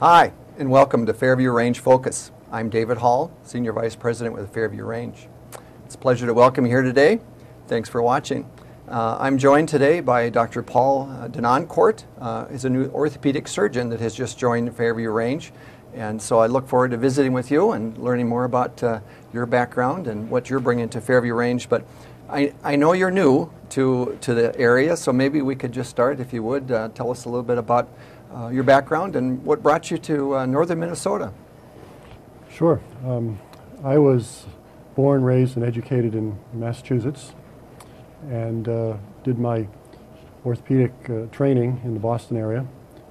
Hi, and welcome to Fairview Range Focus. I'm David Hall, Senior Vice President with Fairview Range. It's a pleasure to welcome you here today. Thanks for watching. Uh, I'm joined today by Dr. Paul Denoncourt. Uh, he's a new orthopedic surgeon that has just joined Fairview Range. And so I look forward to visiting with you and learning more about uh, your background and what you're bringing to Fairview Range. But I, I know you're new to, to the area, so maybe we could just start, if you would, uh, tell us a little bit about uh, your background and what brought you to uh, northern Minnesota. Sure. Um, I was born, raised, and educated in Massachusetts and uh, did my orthopedic uh, training in the Boston area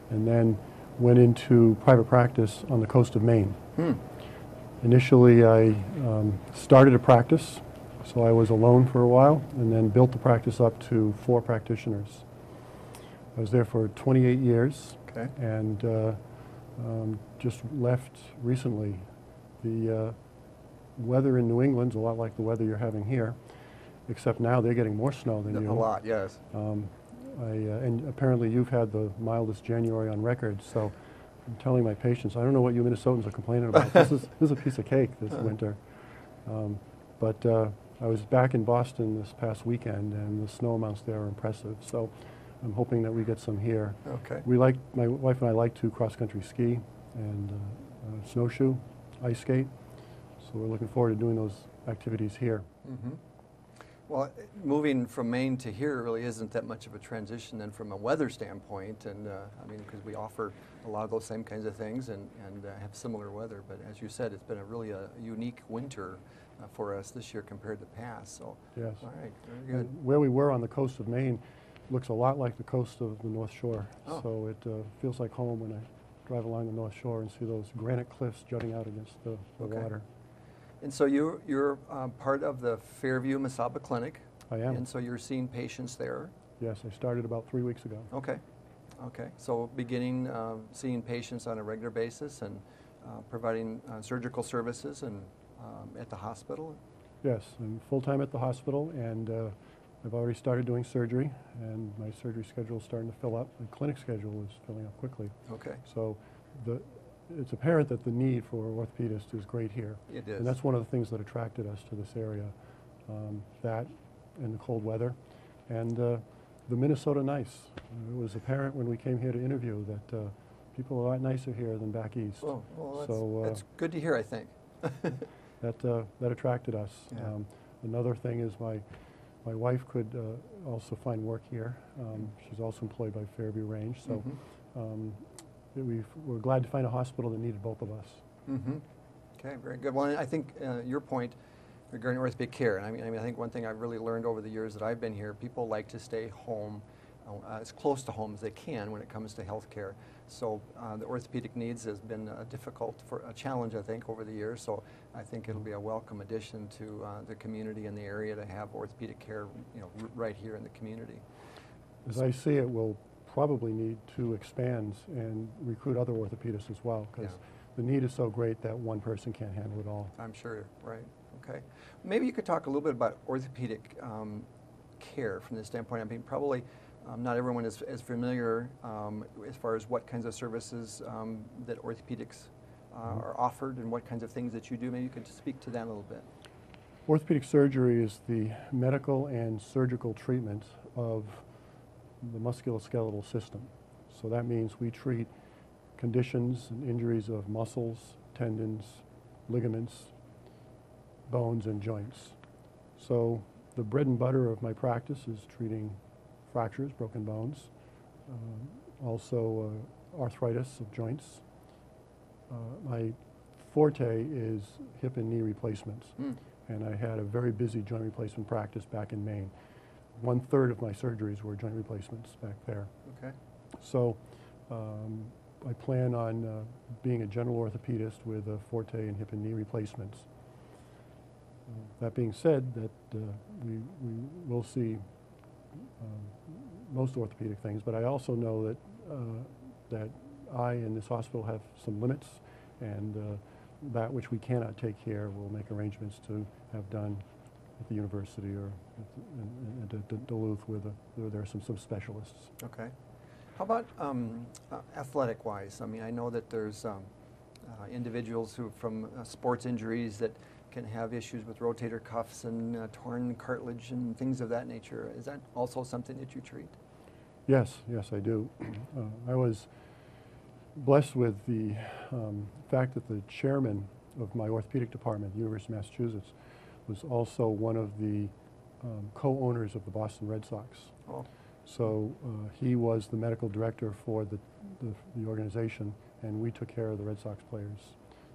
and then went into private practice on the coast of Maine. Hmm. Initially, I um, started a practice, so I was alone for a while, and then built the practice up to four practitioners. I was there for 28 years, Okay. and uh, um, just left recently. The uh, weather in New England's a lot like the weather you're having here, except now they're getting more snow than you. A lot, yes. Um, I, uh, and apparently you've had the mildest January on record, so I'm telling my patients, I don't know what you Minnesotans are complaining about. this, is, this is a piece of cake this winter. Um, but uh, I was back in Boston this past weekend, and the snow amounts there are impressive. So I'm hoping that we get some here. Okay. We like, my wife and I like to cross-country ski and uh, uh, snowshoe, ice skate. So we're looking forward to doing those activities here. hmm Well, moving from Maine to here really isn't that much of a transition then from a weather standpoint. And uh, I mean, because we offer a lot of those same kinds of things and, and uh, have similar weather. But as you said, it's been a really a unique winter uh, for us this year compared to past. So, Yes. all right, very good. And Where we were on the coast of Maine looks a lot like the coast of the North Shore. Oh. So it uh, feels like home when I drive along the North Shore and see those granite cliffs jutting out against the, the Okay. water. And so you're, you're uh, part of the Fairview Mesaba Clinic. I am. And so you're seeing patients there. Yes, I started about three weeks ago. Okay, okay. So beginning uh, seeing patients on a regular basis and uh, providing uh, surgical services and um, at the hospital. Yes, I'm full-time at the hospital and uh, I've already started doing surgery and my surgery schedule is starting to fill up. The clinic schedule is filling up quickly. Okay, So the, it's apparent that the need for orthopedists is great here. it is. And that's one of the things that attracted us to this area, um, that and the cold weather, and uh, the Minnesota nice. It was apparent when we came here to interview that uh, people are a lot nicer here than back east. Oh, well, that's, So, uh, that's good to hear, I think. That, uh, that attracted us. Yeah. Um, another thing is my, my wife could uh, also find work here. Um, she's also employed by Fairview Range, so Mhm. um, we we're glad to find a hospital that needed both of us. Mm-hmm. Okay, very good. Well, I think uh, your point regarding orthopedic care, and I mean, I mean, I think one thing I've really learned over the years that I've been here, people like to stay home, uh, as close to home as they can when it comes to health care. So uh, the orthopedic needs has been uh, difficult for a challenge, I think, over the years. So I think it'll be a welcome addition to uh, the community in the area to have orthopedic care, you know, r- right here in the community. As I see it, we'll probably need to expand and recruit other orthopedists as well, because Yeah. the need is so great that one person can't handle it all. I'm sure, right, okay. Maybe you could talk a little bit about orthopedic um, care from this standpoint. I mean, probably um, not everyone is as familiar um, as far as what kinds of services um, that orthopedics uh, Mhm. are offered and what kinds of things that you do. Maybe you could speak to that a little bit. Orthopedic surgery is the medical and surgical treatment of the musculoskeletal system. So that means we treat conditions and injuries of muscles, tendons, ligaments, bones, and joints. So the bread and butter of my practice is treating fractures, broken bones, um, also uh, arthritis of joints. Uh, my forte is hip and knee replacements Hmm. and I had a very busy joint replacement practice back in Maine. One third of my surgeries were joint replacements back there. Okay. So um, I plan on uh, being a general orthopedist with a forte in hip and knee replacements. Uh, that being said, that uh, we, we will see most orthopedic things, but I also know that, uh, that I and this hospital have some limits, and uh, that which we cannot take here, we'll make arrangements to have done at the university or at, in, in, Duluth where, the, where there are some subspecialists. Okay. How about um, uh, athletic-wise? I mean, I know that there's um, uh, individuals who, from uh, sports injuries, that can have issues with rotator cuffs and uh, torn cartilage and things of that nature. Is that also something that you treat? Yes, yes, I do. Uh, I was blessed with the um, fact that the chairman of my orthopedic department, at the University of Massachusetts, was also one of the um, co-owners of the Boston Red Sox. Oh, So uh, he was the medical director for the, the, the organization, and we took care of the Red Sox players.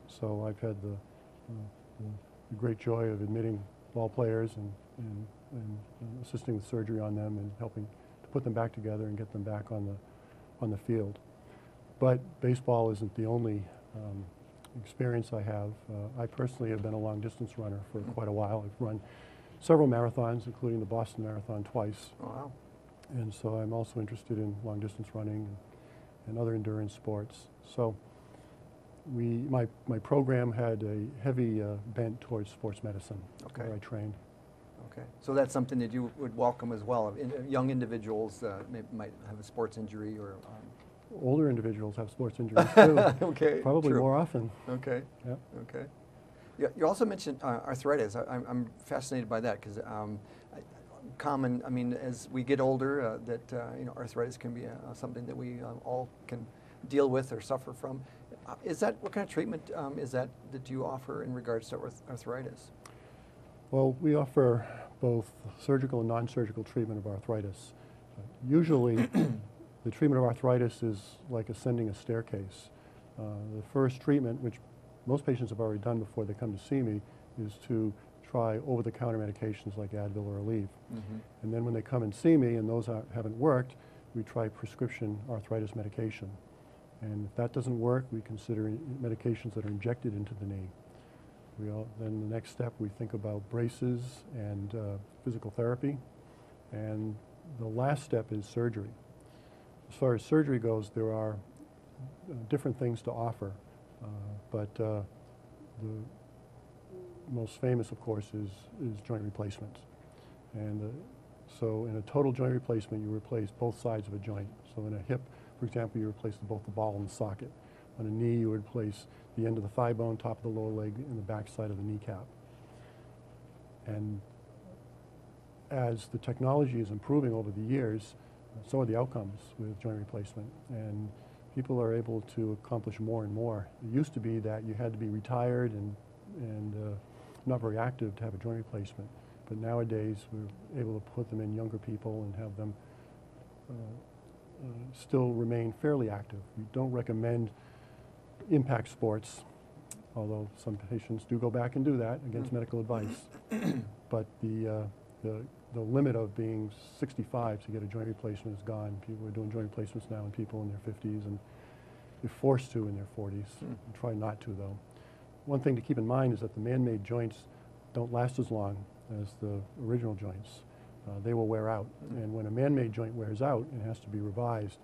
So I've had the, uh, the, the great joy of admitting ball players and, and, and assisting with surgery on them and helping to put them back together and get them back on the, on the field. But baseball isn't the only um, experience I have. Uh, I personally have been a long distance runner for quite a while. I've run several marathons, including the Boston Marathon twice. oh wow. And so I'm also interested in long distance running and, and other endurance sports. So we, my, my program had a heavy uh, bent towards sports medicine Okay. where I trained. Okay, so that's something that you would welcome as well. In, uh, young individuals uh, may, might have a sports injury or. Um, Older individuals have sports injuries too, okay. probably true. more often. Okay. Yep. Okay. Yeah, you also mentioned uh, arthritis. I, I'm, I'm fascinated by that because um, common. I mean, as we get older, uh, that uh, you know, arthritis can be uh, something that we uh, all can deal with or suffer from. Uh, is that what kind of treatment um, is that that you offer in regards to arth- arthritis? Well, we offer both surgical and non-surgical treatment of arthritis. Uh, Usually, the treatment of arthritis is like ascending a staircase. Uh, the first treatment, which most patients have already done before they come to see me, is to try over-the-counter medications like Advil or Aleve. Mm-hmm. And then when they come and see me and those haven't worked, we try prescription arthritis medication. And if that doesn't work, we consider medications that are injected into the knee. We all, then the next step, we think about braces and uh, physical therapy. And the last step is surgery. As far as surgery goes, there are uh, different things to offer. Uh, but uh, the most famous, of course, is, is joint replacement. And uh, so in a total joint replacement, you replace both sides of a joint. So in a hip, for example, you replace both the ball and the socket. On a knee, you would place the end of the thigh bone, top of the lower leg, and the back side of the kneecap. And as the technology is improving over the years, so are the outcomes with joint replacement. And people are able to accomplish more and more. It used to be that you had to be retired and, and uh, not very active to have a joint replacement. But nowadays, we're able to put them in younger people and have them uh, still remain fairly active. We don't recommend impact sports, although some patients do go back and do that against Mm. medical advice. but the, uh, the, the limit of being 65 to get a joint replacement is gone. People are doing joint replacements now in people in their 50s, and they're forced to in their 40s. Mm. Try not to, though. One thing to keep in mind is that the man-made joints don't last as long as the original joints. Uh, they will wear out. And when a man-made joint wears out and has to be revised,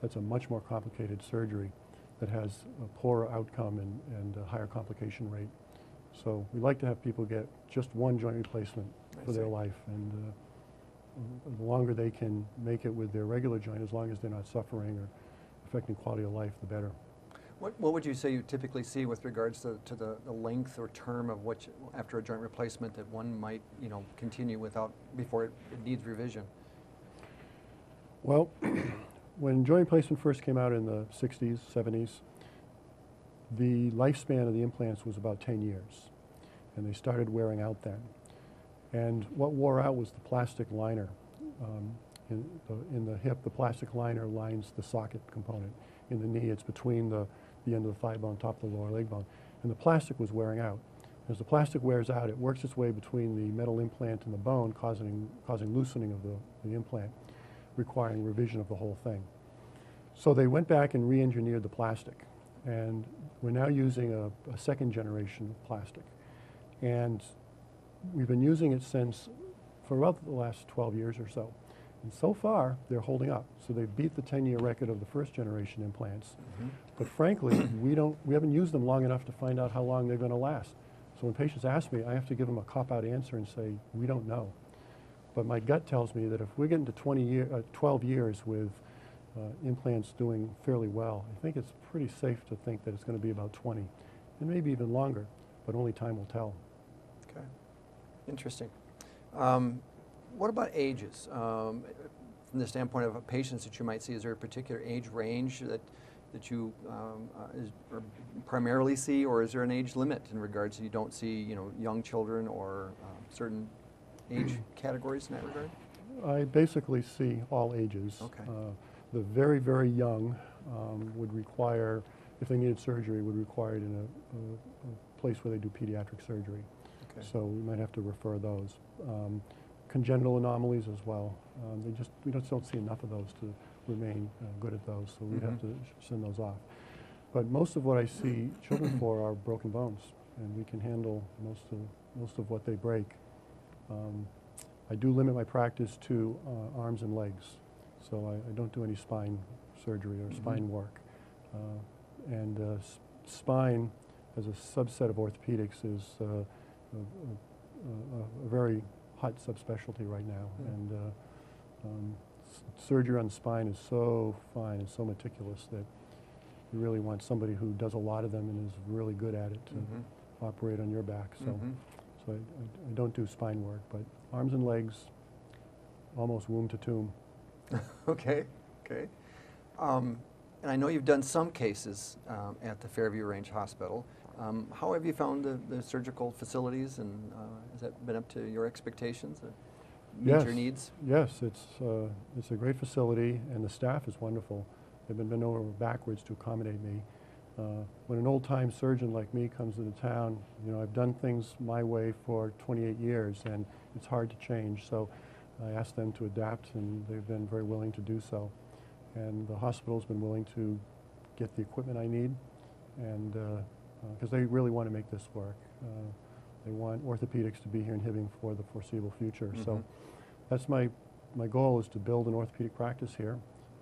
that's a much more complicated surgery that has a poorer outcome and, and a higher complication rate. So we like to have people get just one joint replacement I for their life. And uh, the longer they can make it with their regular joint, as long as they're not suffering or affecting quality of life, the better. What, what would you say you typically see with regards to, to the, the length or term of which, after a joint replacement, that one might, you know, continue without, before it, it needs revision? Well, when joint replacement first came out in the 60s, 70s, the lifespan of the implants was about 10 years, and they started wearing out then. And what wore out was the plastic liner. Um, in, the, in the hip, the plastic liner lines the socket component. In the knee, it's between the, the end of the thigh bone, top of the lower leg bone. And the plastic was wearing out. As the plastic wears out, it works its way between the metal implant and the bone, causing, causing loosening of the, the implant requiring revision of the whole thing. So they went back and re-engineered the plastic, and we're now using a, a second generation of plastic. And we've been using it since, for about the last 12 years or so. And so far, they're holding up. So they beat the 10-year record of the first generation implants. But frankly, we don't, we haven't used them long enough to find out how long they're going to last. So when patients ask me, I have to give them a cop-out answer and say, we don't know. But my gut tells me that if we're getting to 20 year, uh, 12 years with uh, implants doing fairly well. I think it's pretty safe to think that it's going to be about 20, and maybe even longer, but only time will tell. Okay, interesting. Um, what about ages? Um, from the standpoint of patients that you might see, is there a particular age range that that you um, uh, is, primarily see, or is there an age limit in regards to you don't see, you know, young children or um, certain age categories in that regard? I basically see all ages. Okay. Uh, the very, very young um, would require, if they needed surgery, would require it in a, a, a place where they do pediatric surgery. Okay. So we might have to refer those. Um, congenital anomalies as well. Um, they just we just don't see enough of those to remain uh, good at those, so we'd have to send those off. But most of what I see children for are broken bones, and we can handle most of most of what they break. Um, I do limit my practice to uh, arms and legs, so I, I don't do any spine surgery or Mhm. spine work. Uh, and uh, spine, as a subset of orthopedics, is uh, a, a, a very hot subspecialty right now. Mm. And uh, um, s- surgery on the spine is so fine and so meticulous that you really want somebody who does a lot of them and is really good at it to Mhm. operate on your back. So. Mhm. So I, I, I don't do spine work, but arms and legs, almost womb to tomb. Okay, okay. Um, and I know you've done some cases um, at the Fairview Range Hospital. Um, how have you found the, the surgical facilities, and uh, has that been up to your expectations? Uh, meet Yes. your needs? Yes, it's, uh, it's a great facility, and the staff is wonderful. They've been bent over backwards to accommodate me. Uh, when an old-time surgeon like me comes into town, you know, I've done things my way for 28 years, and it's hard to change. So I asked them to adapt, and they've been very willing to do so. And the hospital's been willing to get the equipment I need, and because they really want to make this work. Uh, they want orthopedics to be here in Hibbing for the foreseeable future. So Mhm. that's my, my goal is to build an orthopedic practice here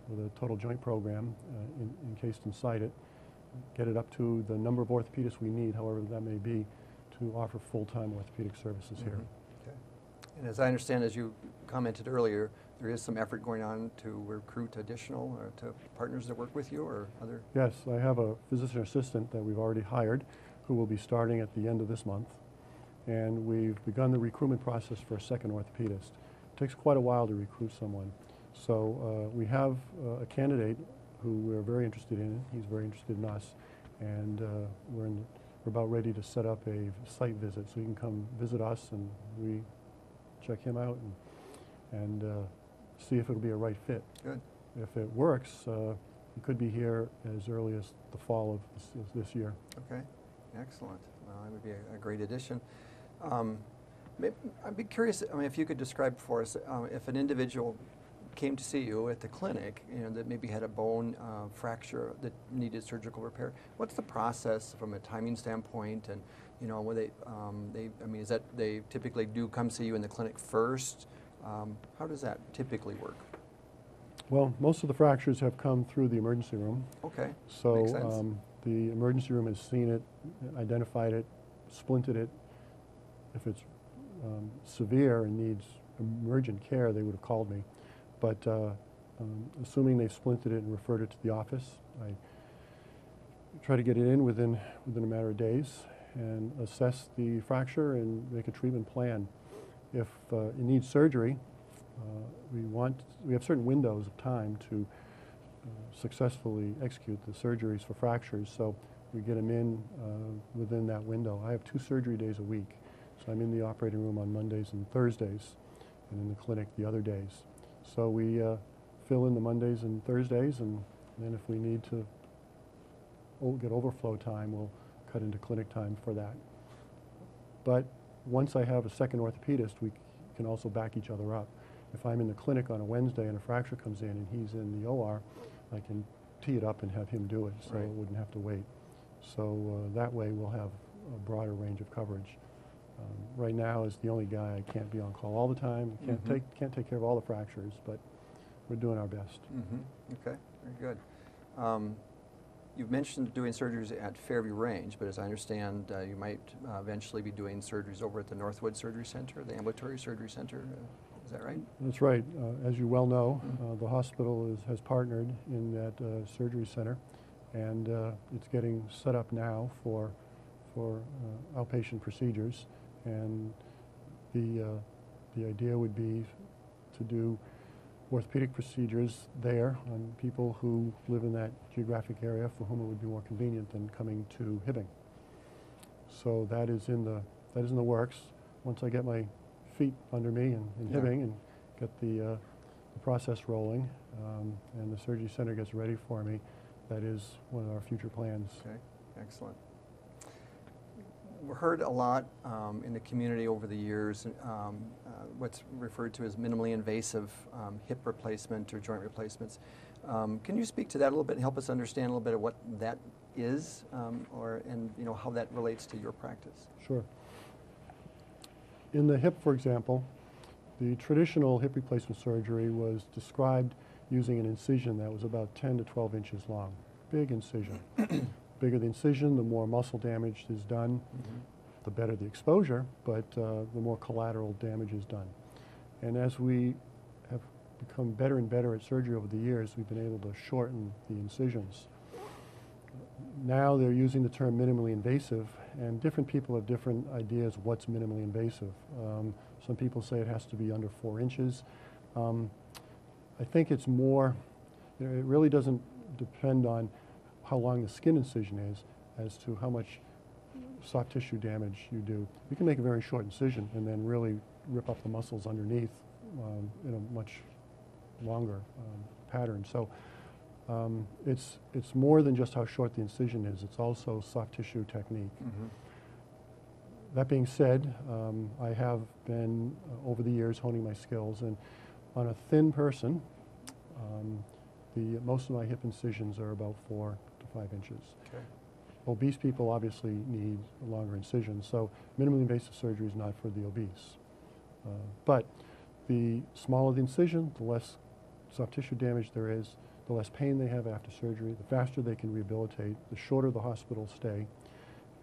with a total joint program uh, in, encased inside it, get it up to the number of orthopedists we need, however that may be, to offer full-time orthopedic services here. Mhm. Okay. And as I understand, as you commented earlier, there is some effort going on to recruit additional or to partners that work with you or other. Yes, I have a physician assistant that we've already hired who will be starting at the end of this month. And we've begun the recruitment process for a second orthopedist. It takes quite a while to recruit someone. So uh, we have uh, a candidate who we're very interested in. He's very interested in us. And uh, we're, in, we're about ready to set up a site visit so he can come visit us and we check him out and, and uh, see if it'll be a right fit. Good. If it works, uh, he could be here as early as the fall of this, this year. Okay, excellent. Well, that would be a, a great addition. Um, may- I'd be curious, I mean, if you could describe for us, um, if an individual came to see you at the clinic, you know, that maybe had a bone uh, fracture that needed surgical repair, what's the process from a timing standpoint? And, you know, when they, um, they, I mean, is that they typically do come see you in the clinic first? Um, how does that typically work? Well, most of the fractures have come through the emergency room. Okay, So um, the emergency room has seen it, identified it, splinted it. If it's um, severe and needs emergent care, they would have called me. But uh, um, assuming they've splinted it and referred it to the office, I try to get it in within, within a matter of days and assess the fracture and make a treatment plan. If uh, it needs surgery, uh, we want, we have certain windows of time to uh, successfully execute the surgeries for fractures, so we get them in uh, within that window. I have two surgery days a week, so I'm in the operating room on Mondays and Thursdays, and in the clinic the other days. So we uh, fill in the Mondays and Thursdays, and then if we need to get overflow time, we'll cut into clinic time for that. But once I have a second orthopedist, we can also back each other up. If I'm in the clinic on a Wednesday and a fracture comes in and he's in the OR, I can tee it up and have him do it, so Right. it wouldn't have to wait. So uh, that way we'll have a broader range of coverage. Um, right now is the only guy I can't be on call all the time. Can't Mhm. take can't take care of all the fractures, but we're doing our best. hmm Okay, very good. Um, You've mentioned doing surgeries at Fairview Range, but as I understand, uh, you might uh, eventually be doing surgeries over at the Northwood Surgery Center, the ambulatory surgery center. uh, Is that right? That's right. Uh, As you well know, Mhm. uh, the hospital is, has partnered in that uh, surgery center, and uh, it's getting set up now for, for uh, outpatient procedures. And the, uh, the idea would be to do orthopedic procedures there on people who live in that geographic area for whom it would be more convenient than coming to Hibbing. So that is in the, that is in the works. Once I get my feet under me in, in Yeah. Hibbing and get the, uh, the process rolling, um, and the surgery center gets ready for me, that is one of our future plans. Okay, excellent. We've heard a lot um, in the community over the years, um, uh, what's referred to as minimally invasive um, hip replacement or joint replacements. Um, Can you speak to that a little bit and help us understand a little bit of what that is, um, or, and, you know, how that relates to your practice? Sure. In the hip, for example, the traditional hip replacement surgery was described using an incision that was about 10 to 12 inches long. Big incision. Bigger the incision, the more muscle damage is done, the better the exposure, but uh, the more collateral damage is done. And as we have become better and better at surgery over the years, we've been able to shorten the incisions. Now they're using the term minimally invasive, and different people have different ideas what's minimally invasive. Um, some people say it has to be under four inches. Um, I think it's more, you know, it really doesn't depend on how long the skin incision is as to how much soft tissue damage you do. You can make a very short incision and then really rip up the muscles underneath um, in a much longer um, pattern. So um, it's, it's more than just how short the incision is, it's also soft tissue technique. Mhm. That being said, um, I have been uh, over the years honing my skills, and on a thin person, um, the most of my hip incisions are about four five inches. Okay. Obese people obviously need a longer incision, so minimally invasive surgery is not for the obese. Uh, but the smaller the incision, the less soft tissue damage there is, the less pain they have after surgery, the faster they can rehabilitate, the shorter the hospital stay,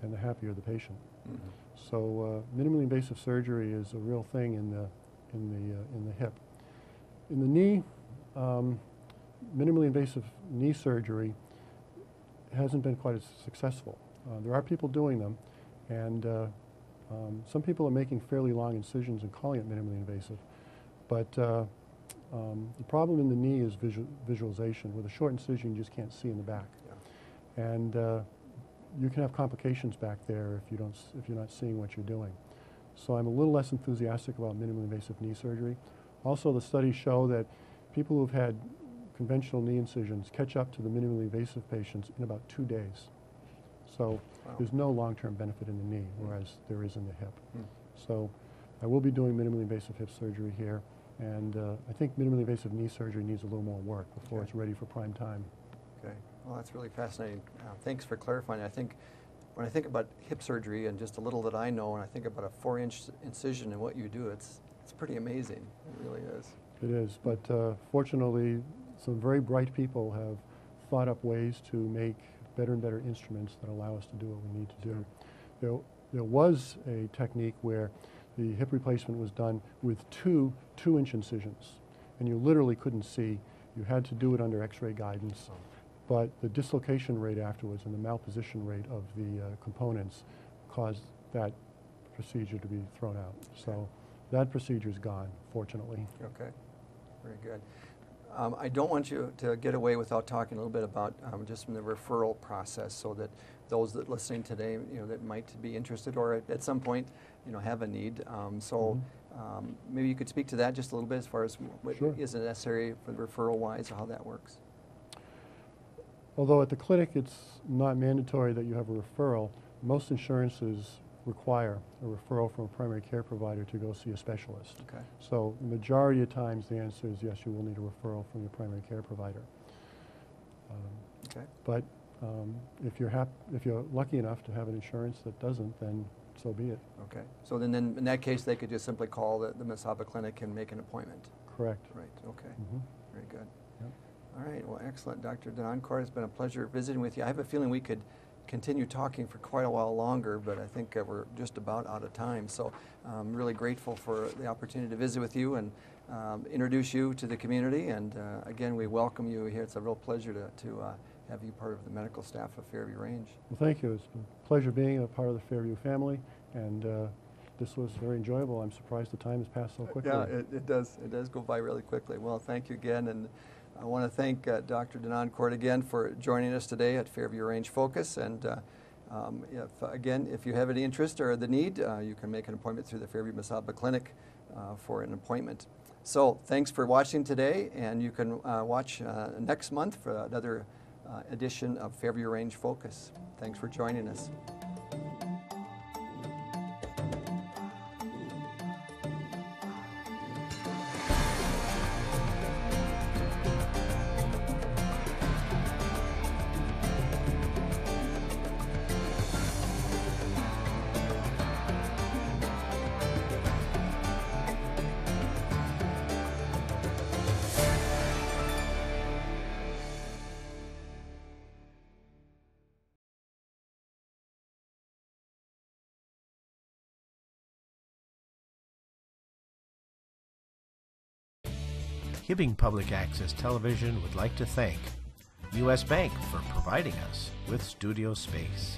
and the happier the patient. Mhm. So uh, minimally invasive surgery is a real thing in the, in the, uh, in the hip. In the knee, um, minimally invasive knee surgery hasn't been quite as successful. Uh, there are people doing them, and uh, um, some people are making fairly long incisions and calling it minimally invasive. But uh, um, the problem in the knee is visual, visualization. With a short incision, you just can't see in the back. Yeah. And uh, you can have complications back there if, you don't, s- if you're not seeing what you're doing. So I'm a little less enthusiastic about minimally invasive knee surgery. Also, the studies show that people who've had conventional knee incisions catch up to the minimally invasive patients in about two days. So Wow. there's no long-term benefit in the knee, whereas there is in the hip. Hmm. So I will be doing minimally invasive hip surgery here, and uh, I think minimally invasive knee surgery needs a little more work before Okay. it's ready for prime time. Okay, well, that's really fascinating. Uh, Thanks for clarifying. I think, when I think about hip surgery and just a little that I know, and I think about a four-inch incision and what you do, it's, it's pretty amazing. It really is. It is, but uh, fortunately, some very bright people have thought up ways to make better and better instruments that allow us to do what we need to do. There, there was a technique where the hip replacement was done with two two-inch incisions, and you literally couldn't see. You had to do it under X-ray guidance, but the dislocation rate afterwards and the malposition rate of the uh, components caused that procedure to be thrown out. So that procedure's gone, fortunately. Okay, very good. Um, I don't want you to get away without talking a little bit about um, just the referral process so that those that listening today, you know, that might be interested or at, at some point, you know, have a need. Um, so um, maybe you could speak to that just a little bit as far as what Sure. is necessary for referral wise or how that works. Although at the clinic, it's not mandatory that you have a referral, most insurances require a referral from a primary care provider to go see a specialist. Okay. So the majority of times, the answer is yes, you will need a referral from your primary care provider. Um, Okay. But um, if you're hap- if you're lucky enough to have an insurance that doesn't, then so be it. Okay. So then, then in that case, they could just simply call the, the Mesaba Clinic and make an appointment. Correct. Right. Okay. Mhm. Very good. Yep. All right. Well, excellent, Dr. Denoncourt. It's been a pleasure visiting with you. I have a feeling we could continue talking for quite a while longer, but I think uh, we're just about out of time. So I'm really grateful for the opportunity to visit with you and um, introduce you to the community. And uh, again, we welcome you here. It's a real pleasure to, to uh, have you part of the medical staff of Fairview Range. Well, thank you. It's a pleasure being a part of the Fairview family, and uh, this was very enjoyable. I'm surprised the time has passed so quickly. Yeah, it, it does. It does go by really quickly. Well, thank you again, and I want to thank uh, Dr. Denoncourt again for joining us today at Fairview Range Focus. And uh, um, if, again, if you have any interest or the need, uh, you can make an appointment through the Fairview Mesaba Clinic uh, for an appointment. So, thanks for watching today, and you can uh, watch uh, next month for another edition of Fairview Range Focus. Thanks for joining us. Hibbing Public Access Television would like to thank U.S. Bank for providing us with studio space.